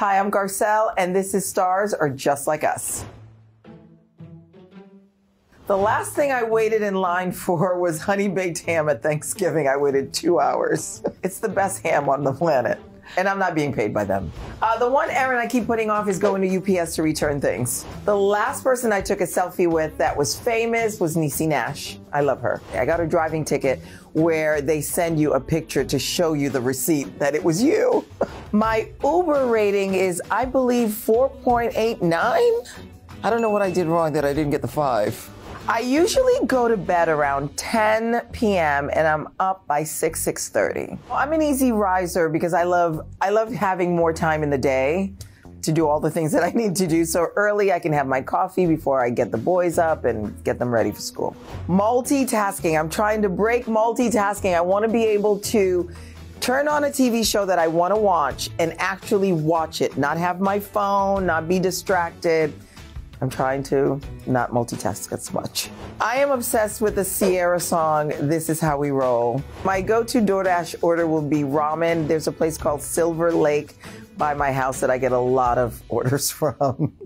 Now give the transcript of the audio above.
Hi, I'm Garcelle, and this is Stars Are Just Like Us. The last thing I waited in line for was honey baked ham at Thanksgiving. I waited two hours. It's the best ham on the planet. And I'm not being paid by them. Uh, the one errand I keep putting off is going to UPS to return things. The last person I took a selfie with that was famous was Niecy Nash. I love her. I got a driving ticket where they send you a picture to show you the receipt that it was you. My Uber rating is, I believe, 4.89. I don't know what I did wrong that I didn't get the five. I usually go to bed around 10 p.m. and I'm up by 6 6:30. I'm an easy riser because I love I love having more time in the day to do all the things that I need to do. So early I can have my coffee before I get the boys up and get them ready for school. Multitasking. I'm trying to break multitasking. I want to be able to turn on a TV show that I want to watch and actually watch it, not have my phone, not be distracted. I'm trying to not multitask as much. I am obsessed with the Ciara song, This Is How We Roll. My go to DoorDash order will be ramen. There's a place called Silver Lake by my house that I get a lot of orders from.